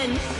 Robin!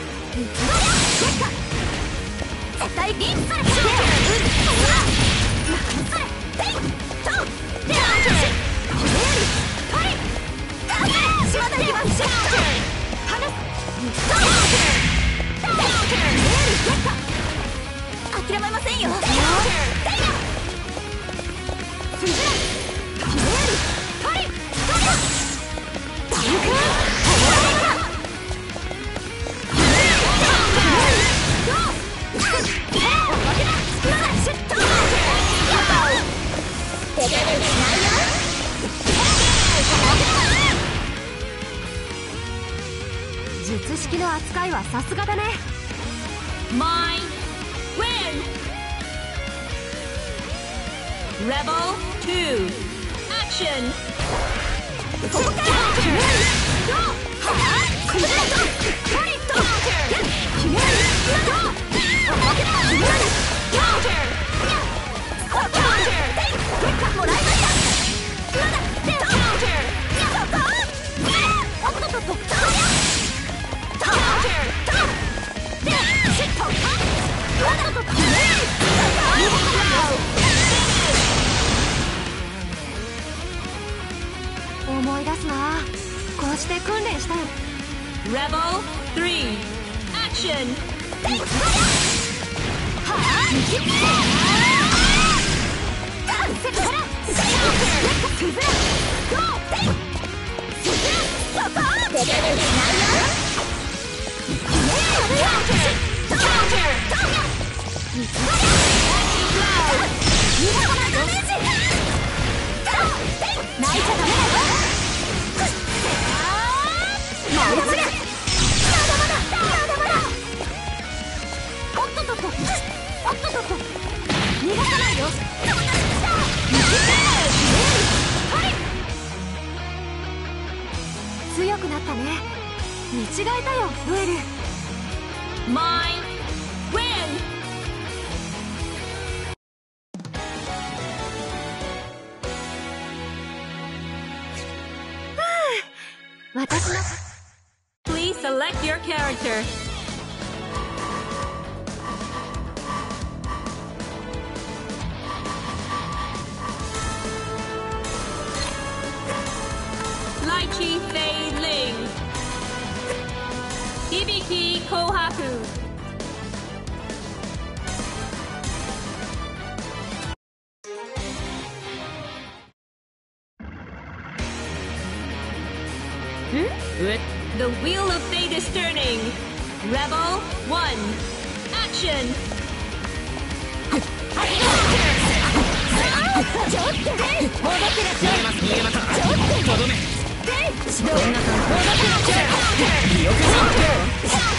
どめどんな感じ戻ってらっしゃい記憶人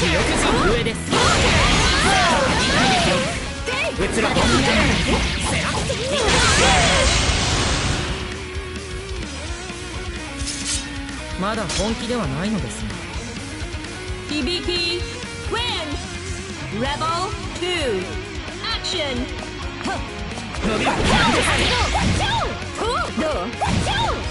記憶人上です。うつらどんなまだ本気ではないのです。ね Hibiki win! Rebel 2. Action! 伸びるどう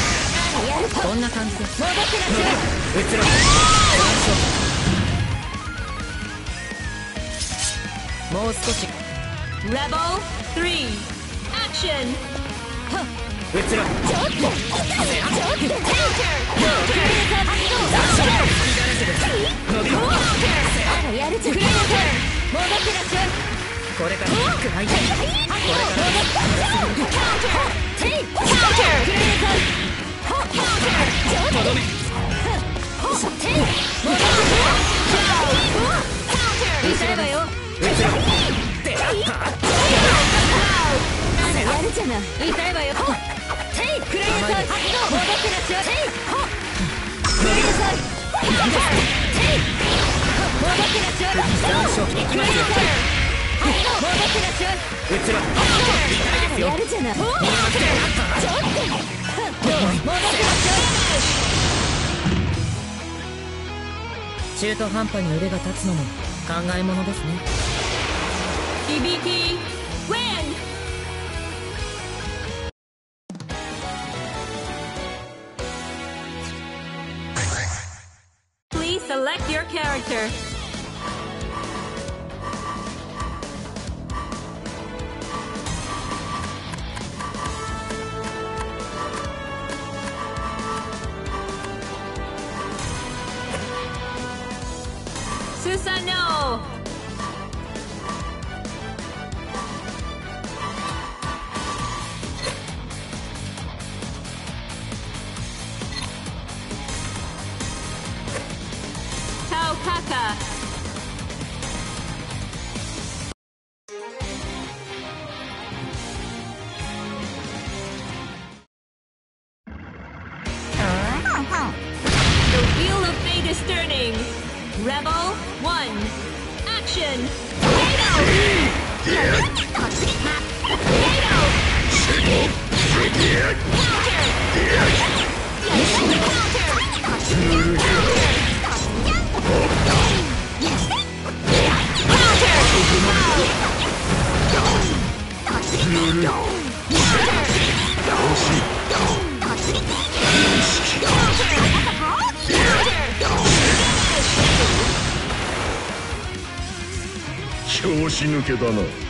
ターとどめテイ戻って痛いわよ移ろうではあらやるじゃない痛いわよテイクレーター戻ってらっしゃいテイクレーター戻ってらっしゃい残暑いきますよ戻ってらっしゃい移ろう痛いですよやるじゃないちょっと戻ってらっし中途半端に腕が立つのも考えものですね。けだな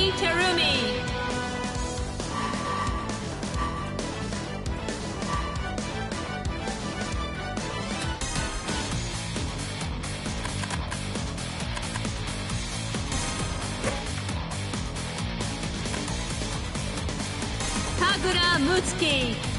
Yuki Terumi. Kagura Mutsuki.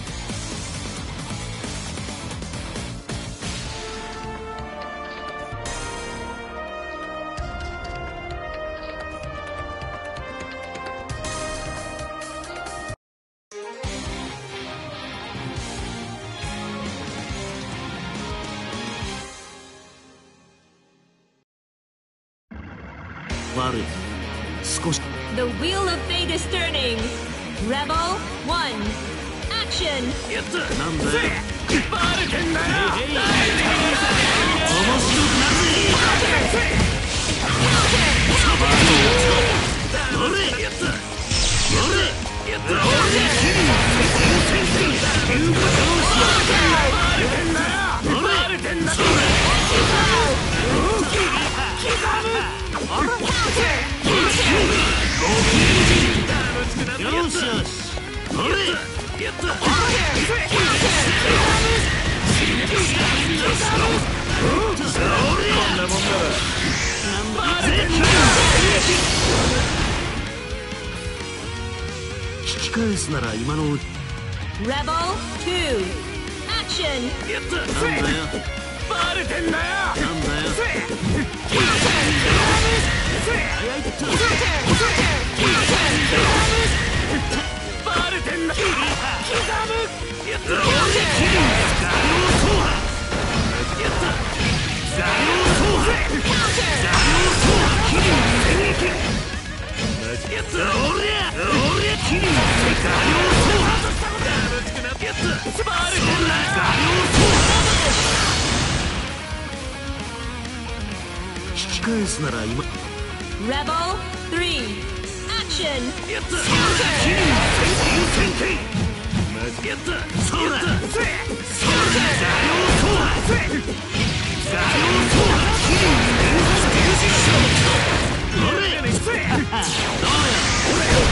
返すなら今 Rebel 3. Action! やったキリ先生やったそうだそうだそう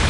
ま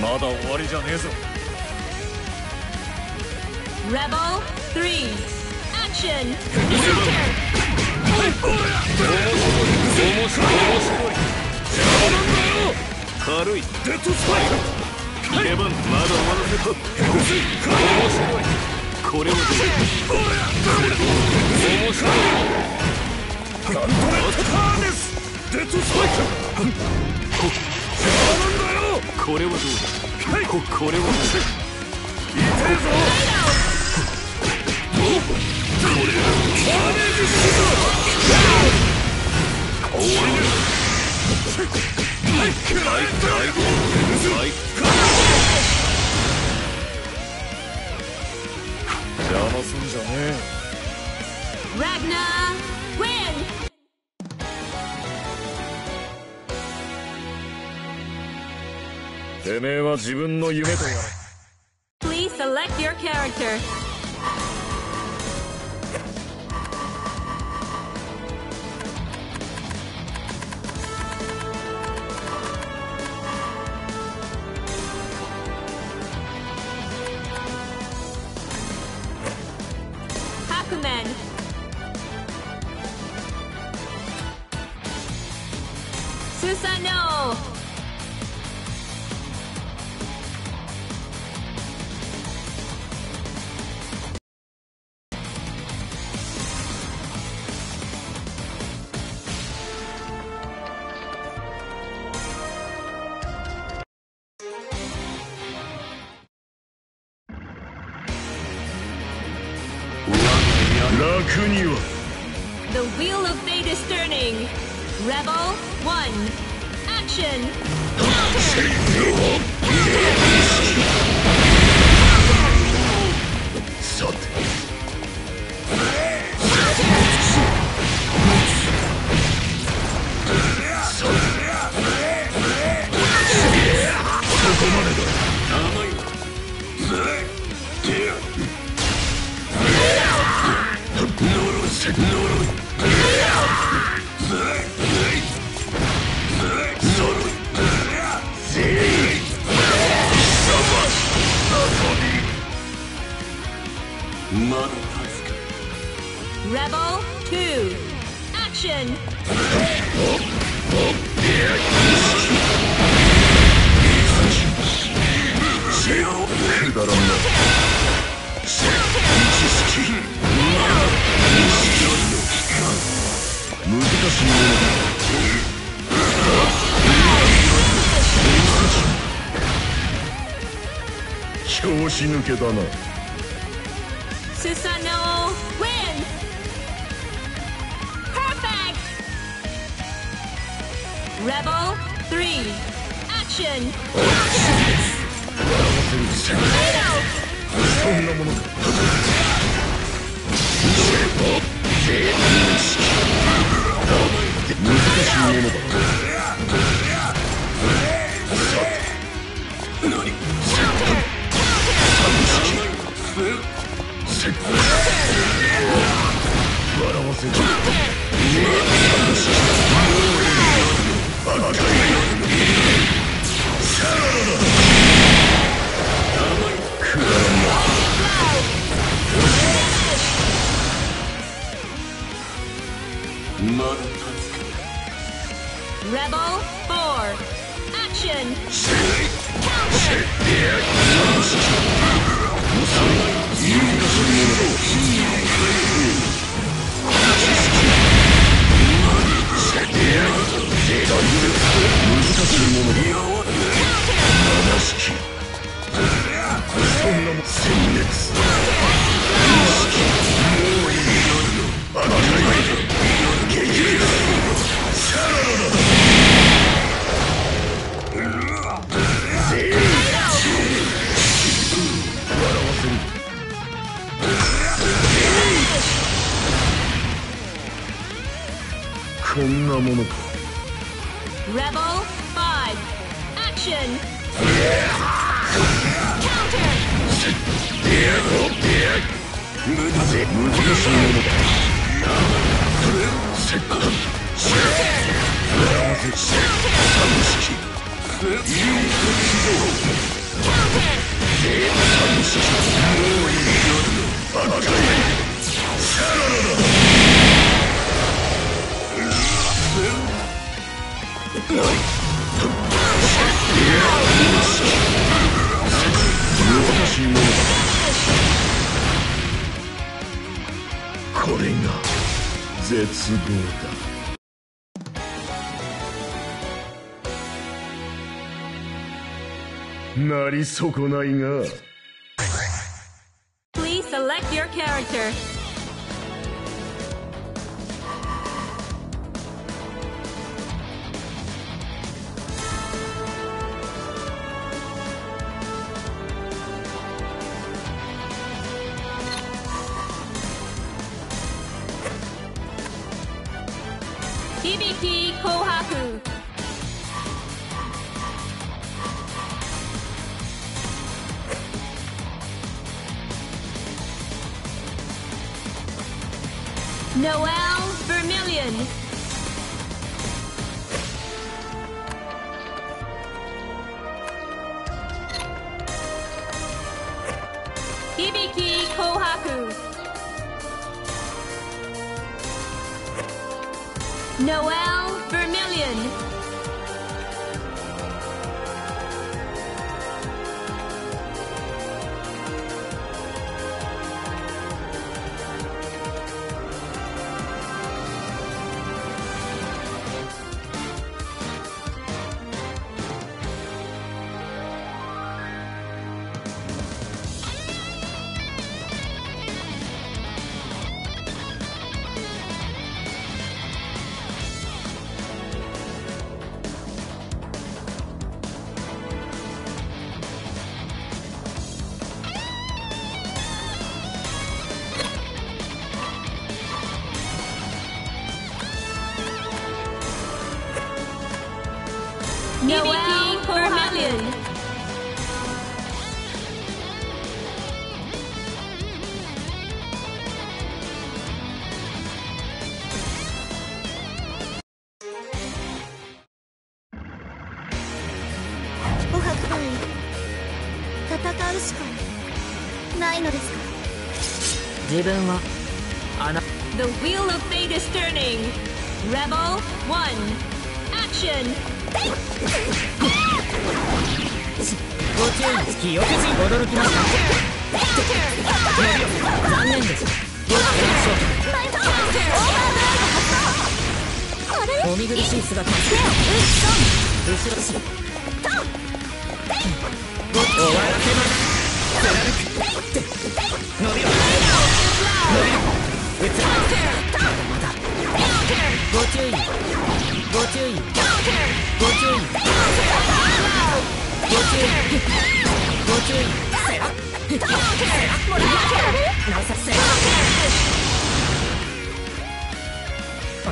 まだ終わりじゃねえぞ。Rebel 3 Action! Counter! これはどうだこれはどうだ痛えぞてめえは自分の夢とやれ Please select your character. The wheel of fate is turning. Rebel 1. Action! さて Rebel 2. Action! くだらんな難しいものだ調子抜けだな Susano win! Perfect! Rebel 3. Action! そんなものか難しいものだ。さて何笑わせるま Please select your character. Hibiki Kohaku. Noel Vermillion. Hibiki Kohaku. Noel Vermillion.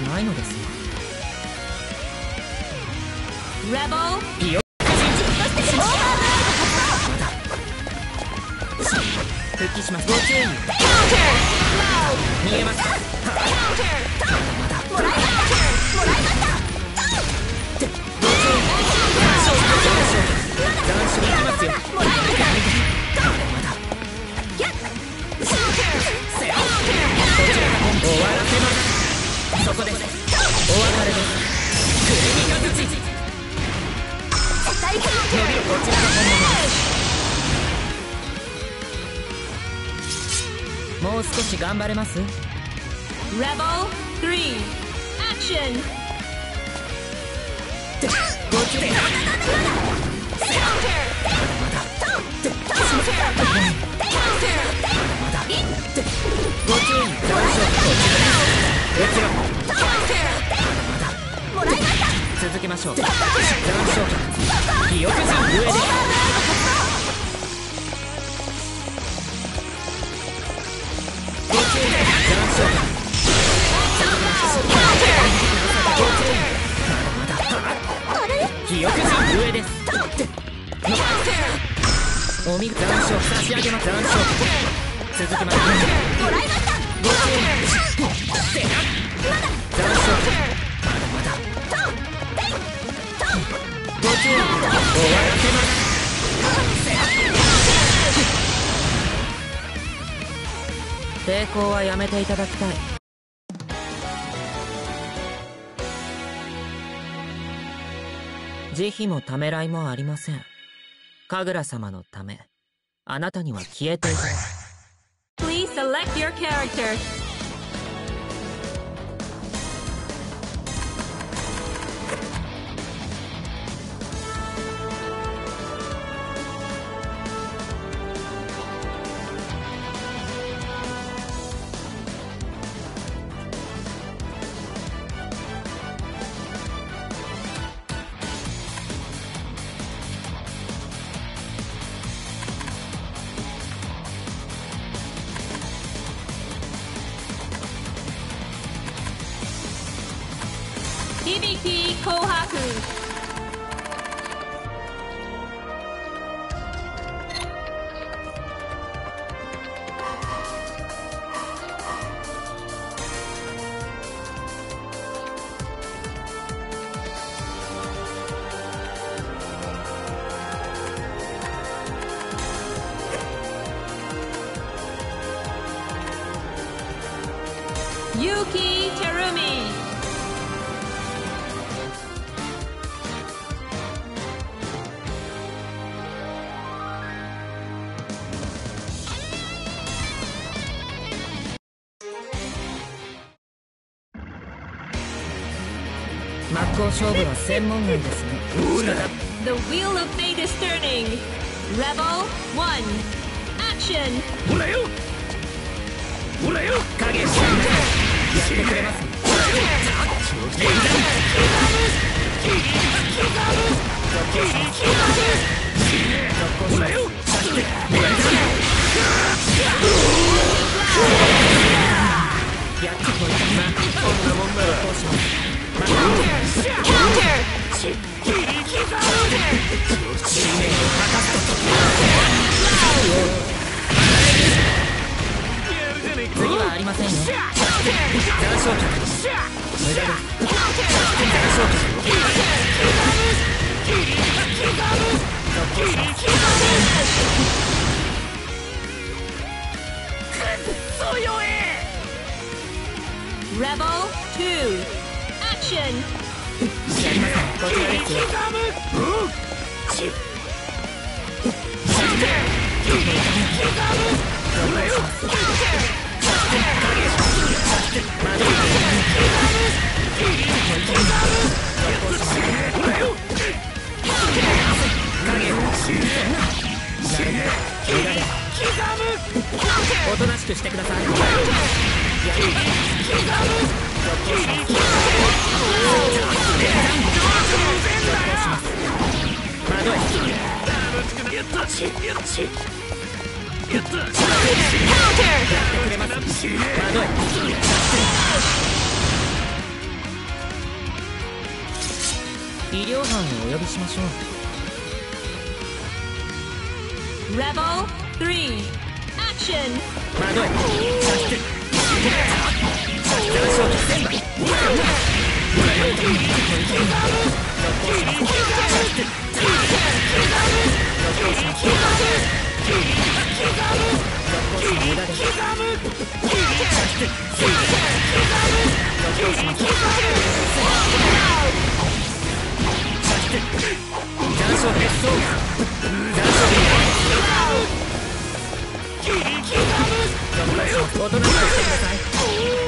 かないのですよ抵抗はやめていただきたい。慈悲もためらいもありません。神楽様のためあなたには消えていただ Please select your character. 勝負は専門外です。Rebel 2. Action! おとなしくしてください。医療班をお呼びしましょう Rebel 3. Action! 惑えおとなしくしてください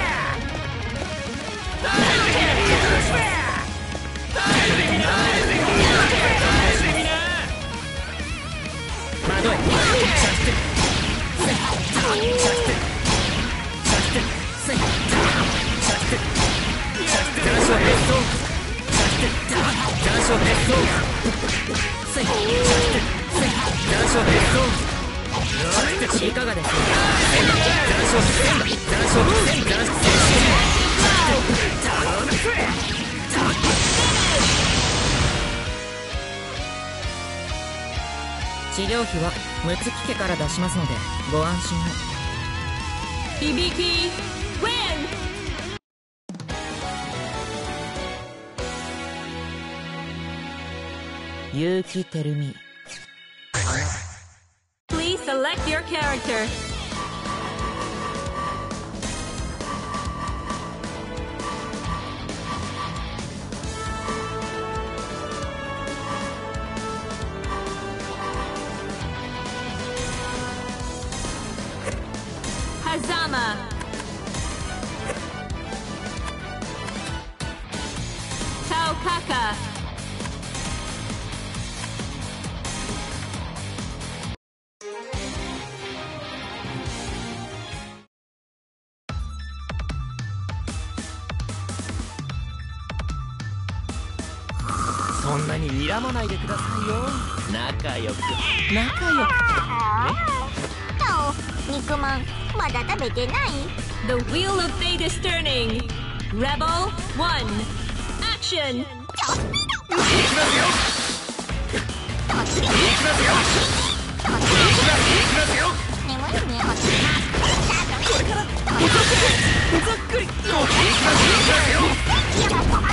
いかがですか治療費は六月家から出しますのでご安心を Hibiki win! 結城てるみ Please select your character. Rebel One. Action. 行きますよ。行きますよ。行きますよ。行きますよ。眠いねこれからおざっくりおざっくり行きますよ。行きますよ。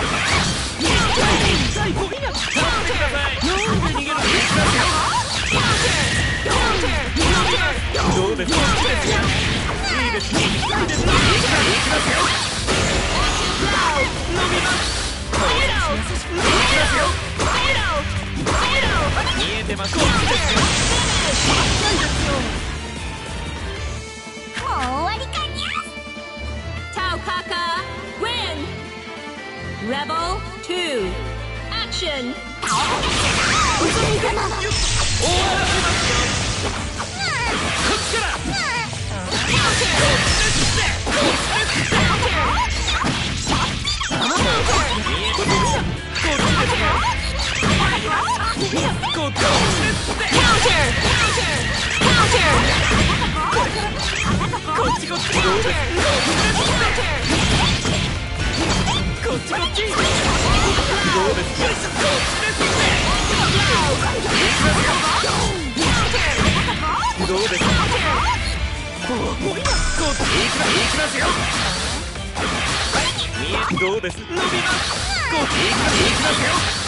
第5位がさあ見てください4で逃げる行きますよ。どうですかいいですいいですいいです行きますよ。てますもう終わりかにゃタオカカレル2アクション様終わらせますよこっちからどうです？伸びますこっち行きますよ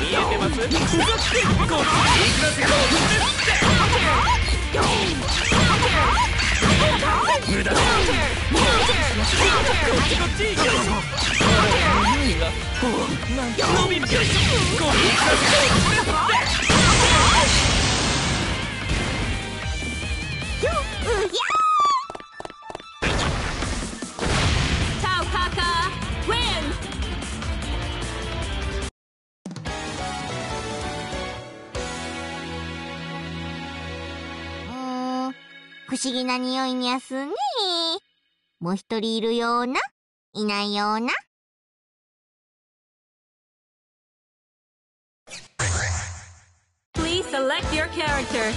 見えてます？不思議な匂いにゃすねもう一人いるような。いないような。Please select your character.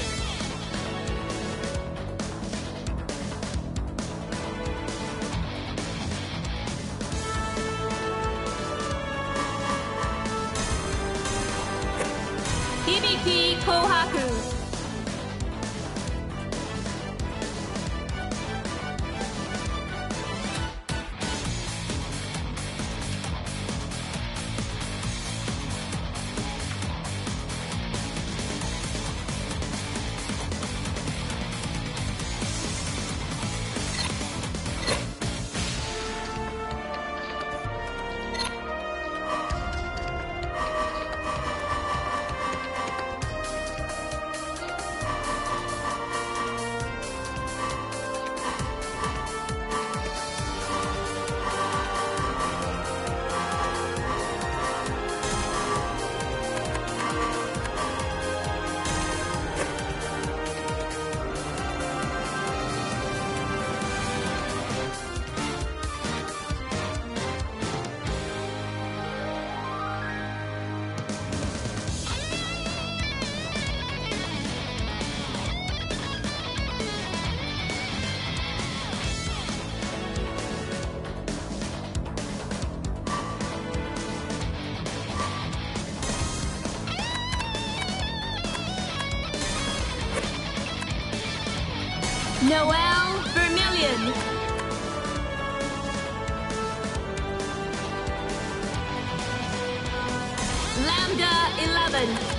DBT 紅白 Noel Vermillion. Lambda 11.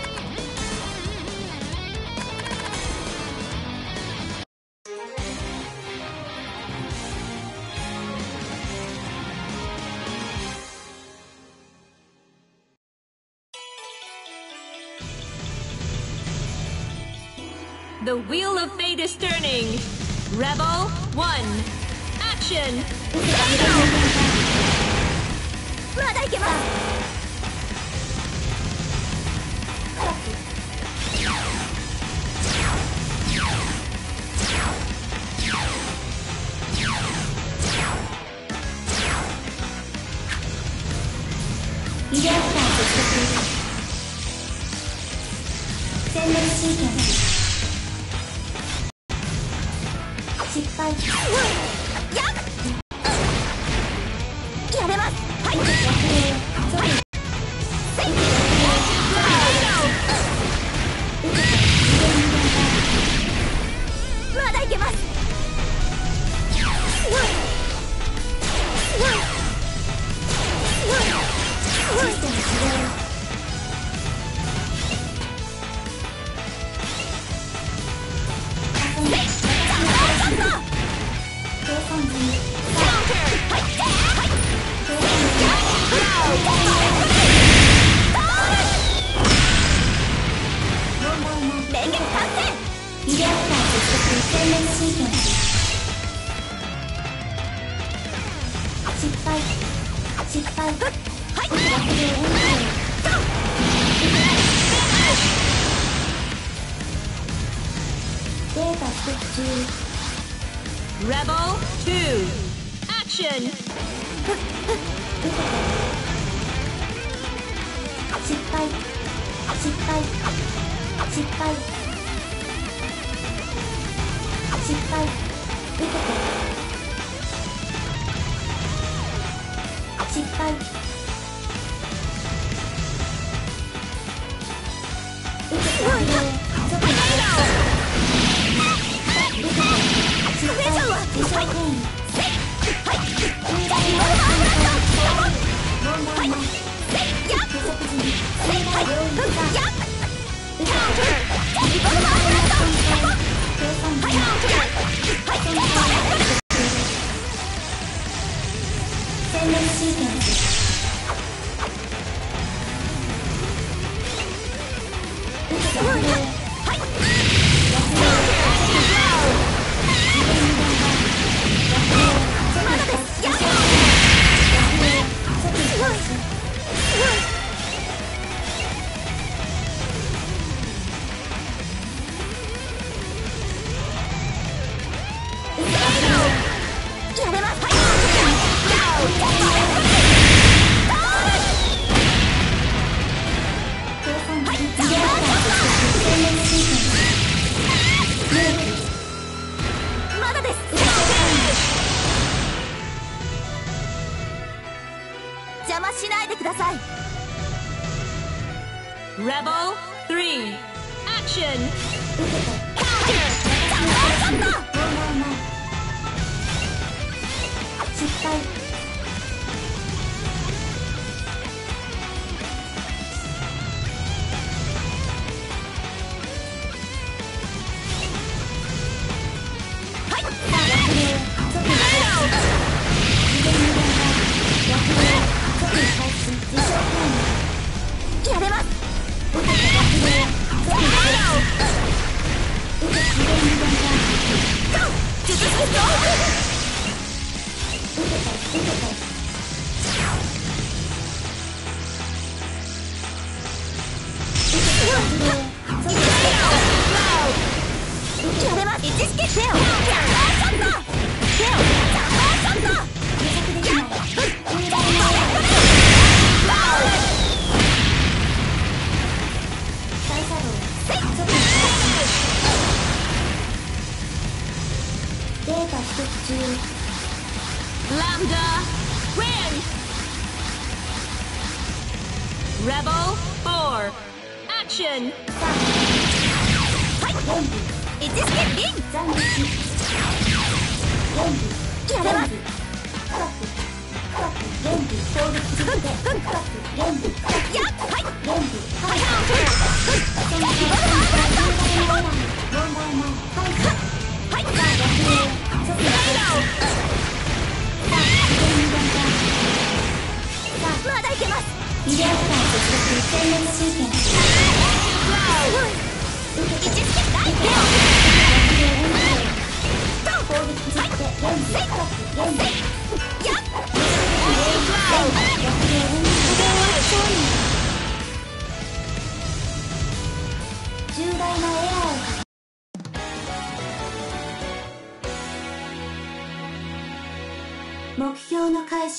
The wheel of fate is turning! Rebel 1, action! まだいけます失敗。失敗。はいデータ取得中 Rebel Action 失敗。失敗。失敗。失敗失敗はい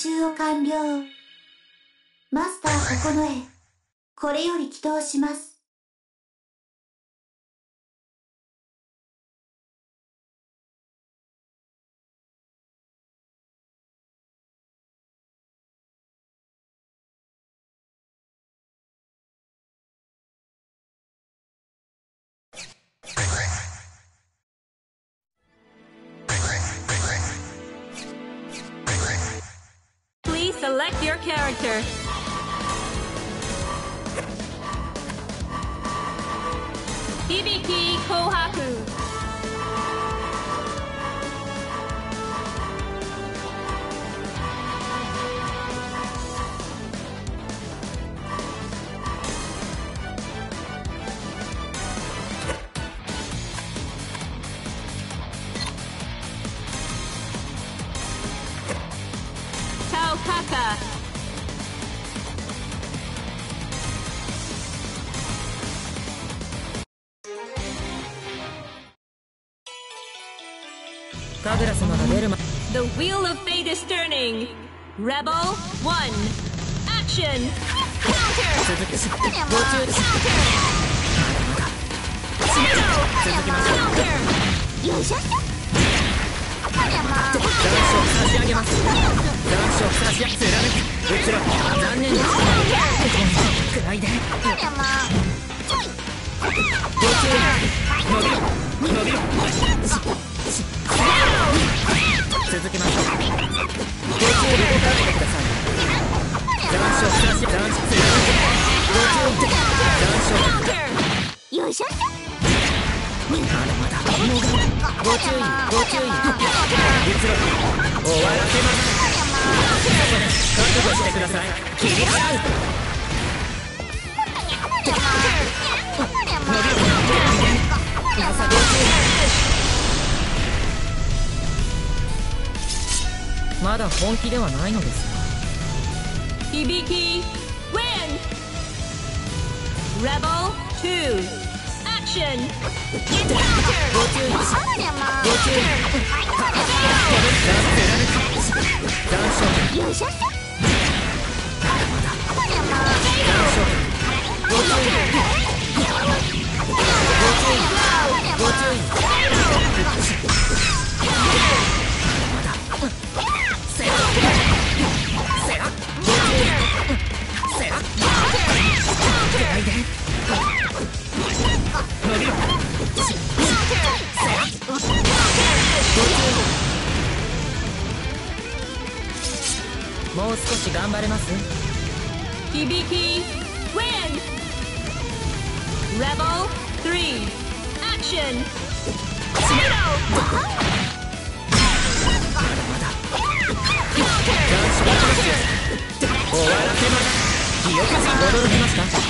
標の回収を完了マスターここのえこれより祈祷します「select your character. Hibiki Kohaku. Rebel 1. Action! Counter! Counter! 続きましょう Counter! よいしょっとこりゃまあ残暑差し上げます残暑差し上げ貫くうつろ残念ですくらいでこりゃまあご注意伸び伸び続きましょうご注意動かないでください残暑差し残暑ご注意残暑よいしょまだまだご注意ご注意うつろ終わらせません覚悟してください切り払う皆さご注意まだ本気ではないのです Hibiki win! Rebel 2. Action! ご注意ご注意ご注意ご注意もう少し頑張れます Hibiki win! Rebel 3. Action! Tornado! 終わらせます驚きました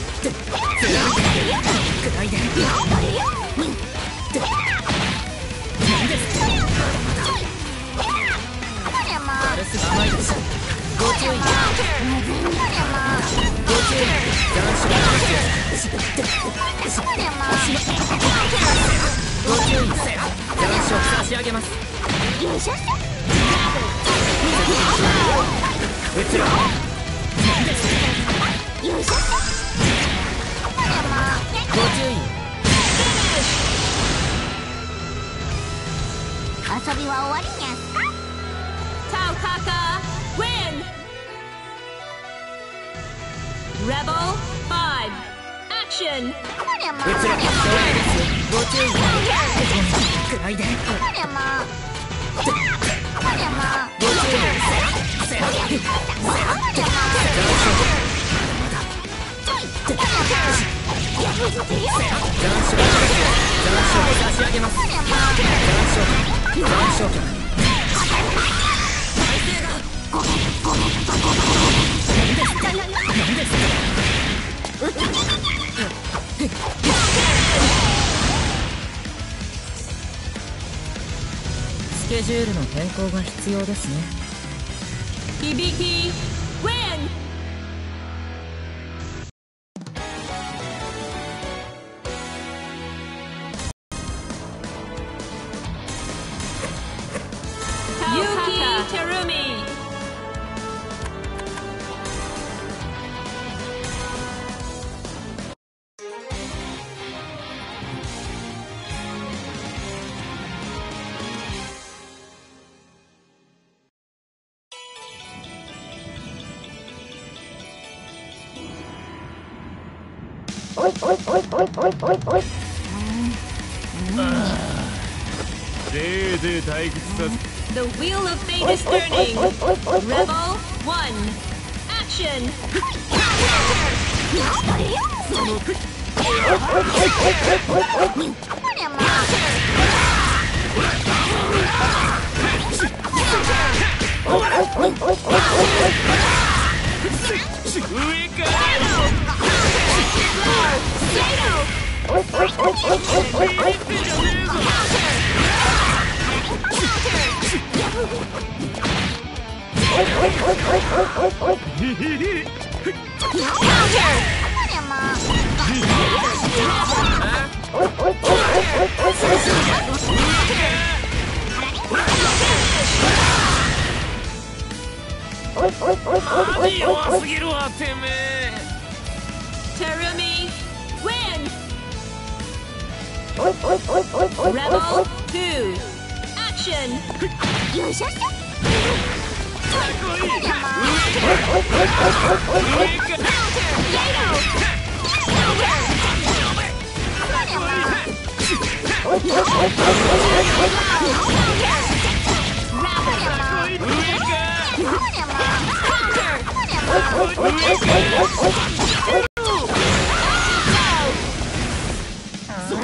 すいまあご注意残暑差し上げますよいしょ遊びは終わりにゃ Taukaka win! Rebel 5 Action! こりゃまあうちらは将来ですよご注意くらいでこりゃまあここりゃまあ残スケジュールの変更が必要ですね。響き。The wheel of fate is turning Rebel 1 Action こりゃまあ上かこりゃまあ何 弱すぎるわてめえ。Rebel 2 Action. よ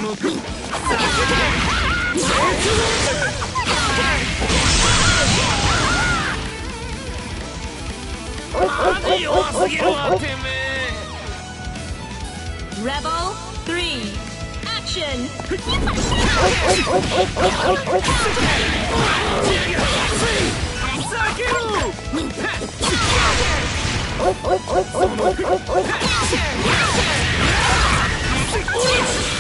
いしょっと何弱すぎるわてめえ Rebel 3 Action. 本気出し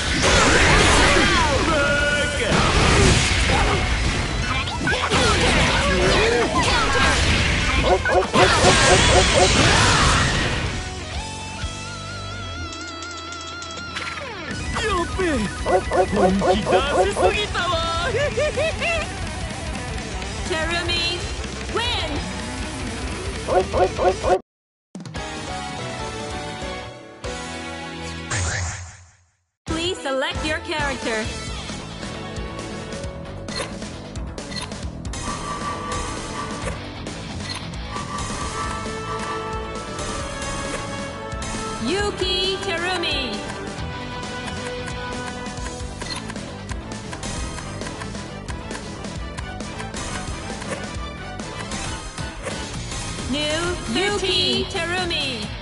すぎたわ Terumi Win select your character. Yuki Terumi. New Yuki Terumi.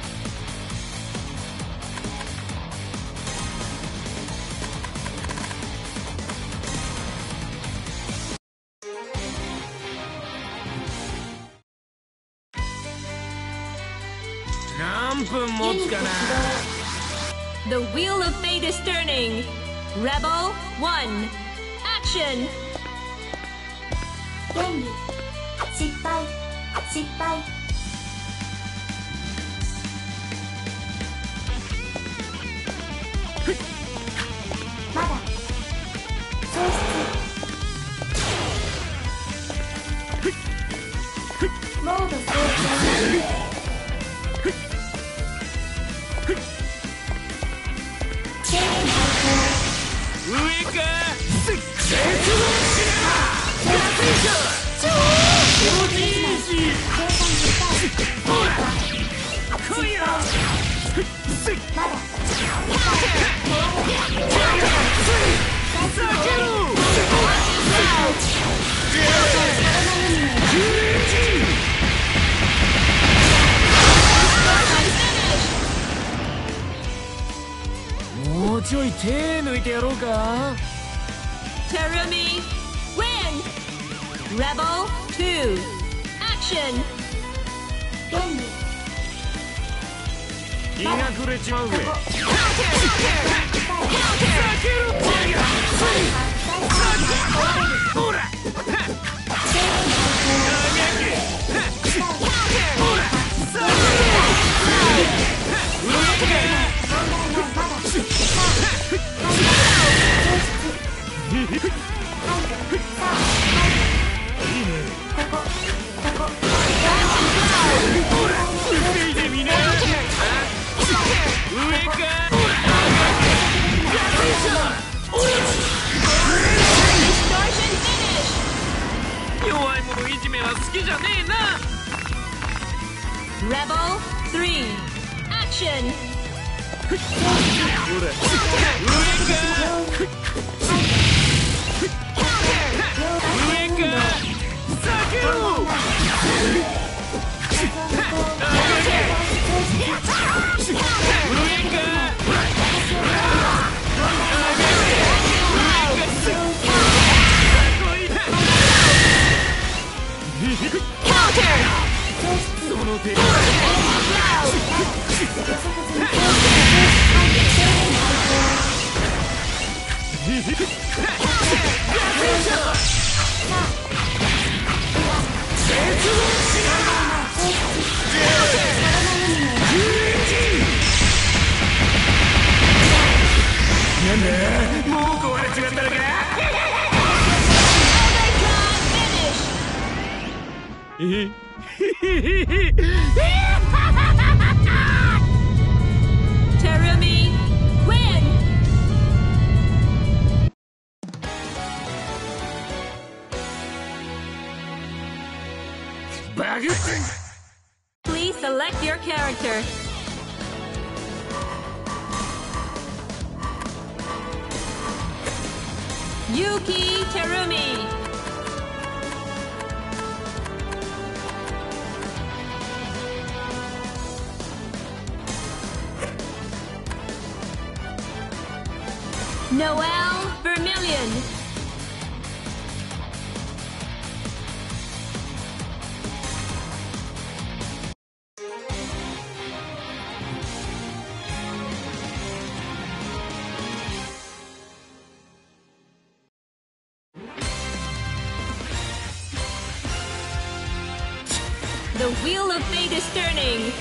Wheel of fate is turning.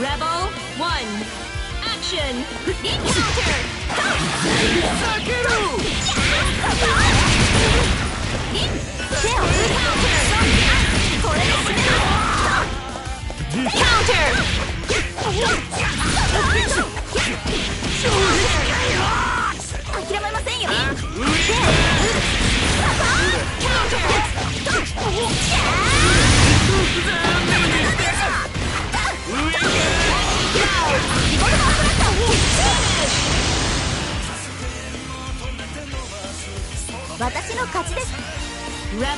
Rebel 1. Action! Counter! Counter! 私の勝ちですだ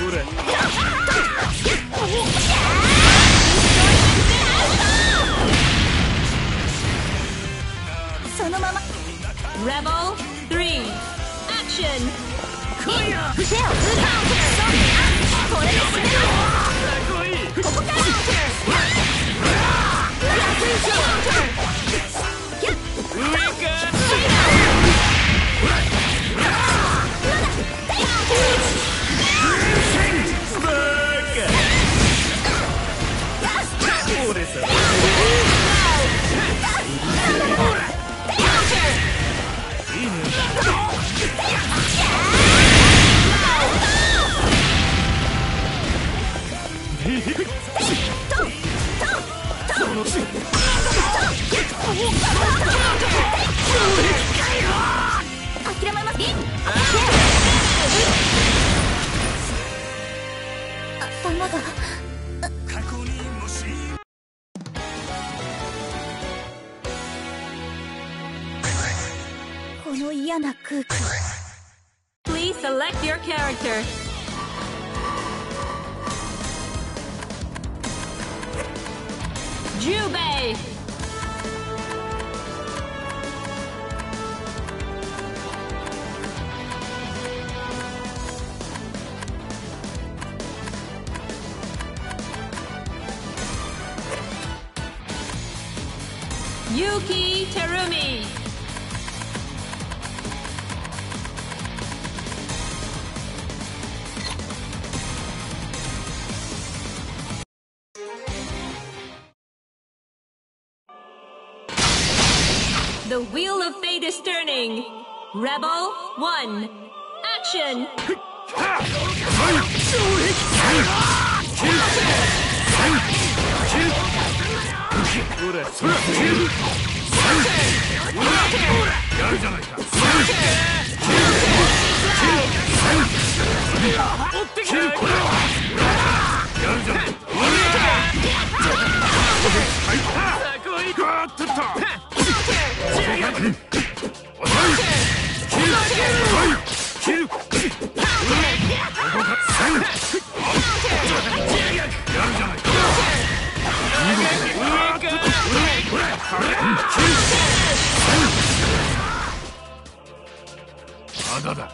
そのまま Rebel 3. Action! 手をこれで締めろここから Rebel One Action! Hmm. まだだ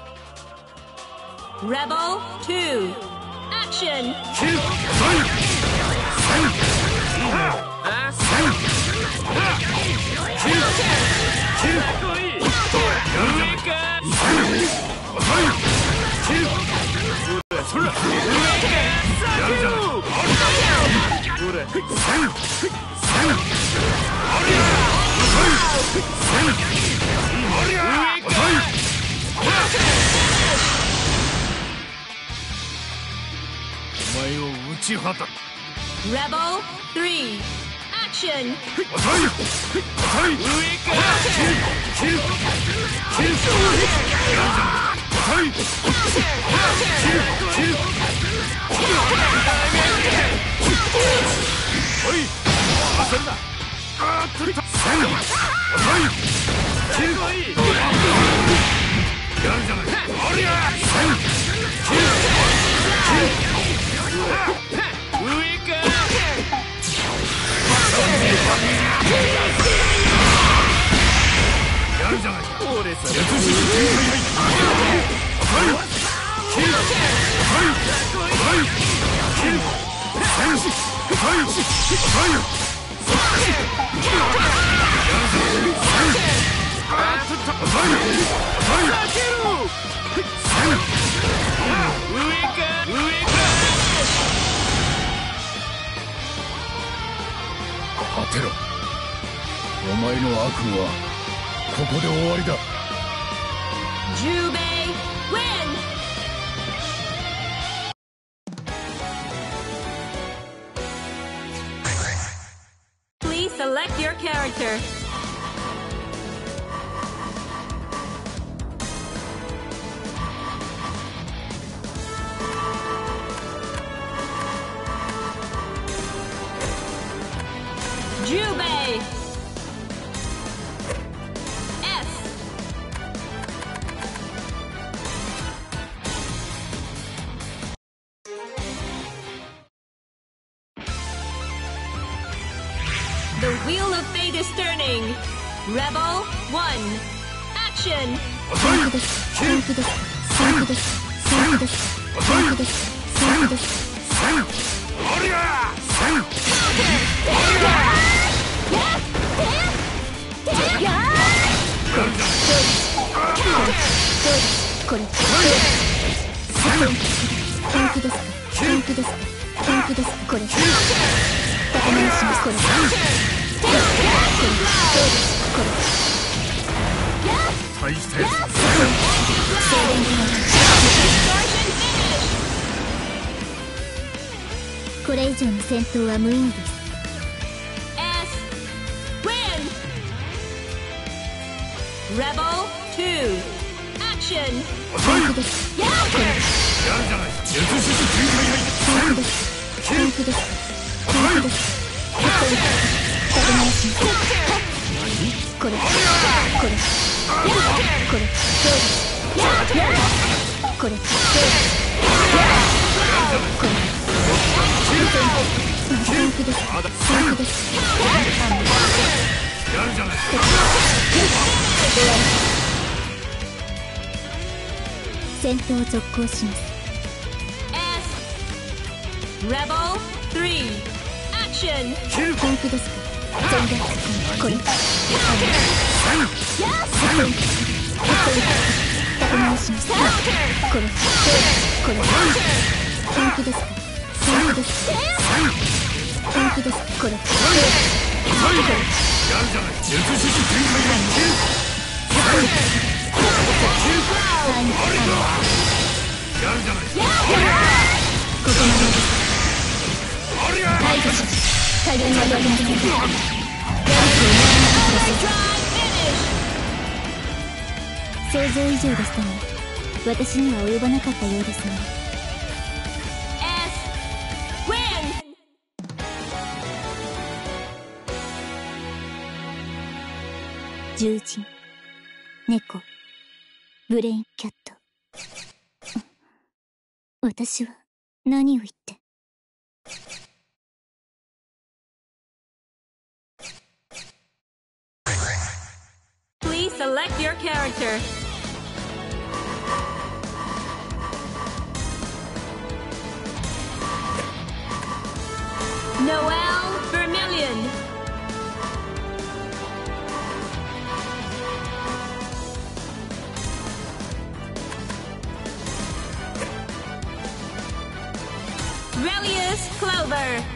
Rebel 2 Action それそれやるじゃないち果たレボ3アクション上せるなあルルルルルてろ。お前の悪夢はここで終わりだ。十兵衛 Arthur. Jubei! Rebel 1 Action. ですですですですですですこれ。ですですですこれしす大してこれ以上の戦闘は無意味ですレボル2アクション遅いでこれ。これ。これ。これ。これ。これ。本気です本気ですやるじゃない戦闘続行します S Rebel 3 Action 本気ですか全力これ。これ。立て直しますこれ。これ本気です本気です本気ですこれ。やるじゃない術式展開だやるじゃないここまで加減はやりませんやると思わなかったです。想像以上でしたね私には及ばなかったようですね。S Win! 獣人猫。ブレインキャット。私は何を言って？Please select your character. Noel Vermillion. Relius Clover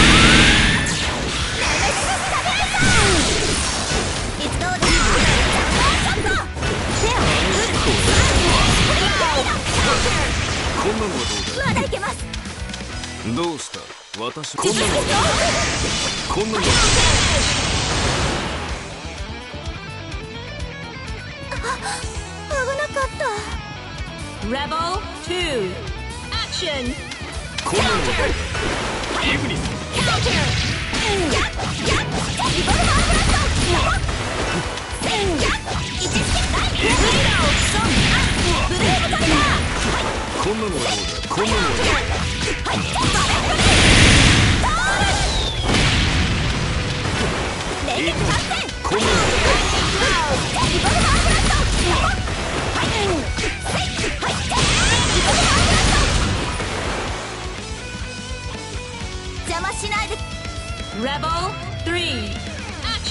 こんなのはどうまだいけますどうした私こんなのはこんなの危なかった Rebel 2. Action! こんなのはイグニスカウンターやっやっリボルバーブラスト邪魔しないで Rebel 3.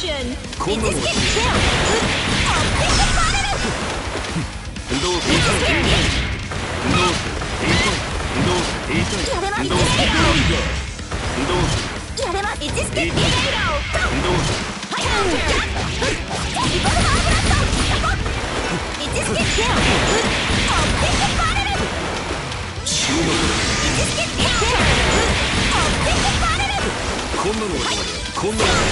Action! こんなのは手を打つオッピングパレルどうした痛いどうしこんなのがこんなのが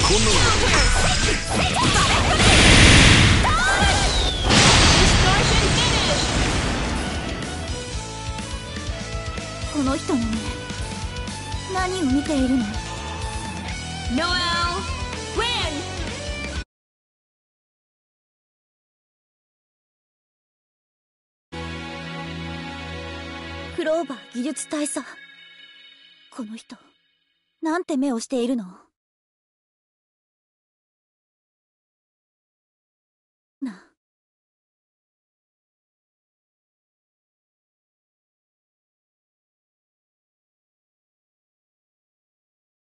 こんなのがこの人の目何を見ているの？ノアオーバー技術大佐この人なんて目をしているの？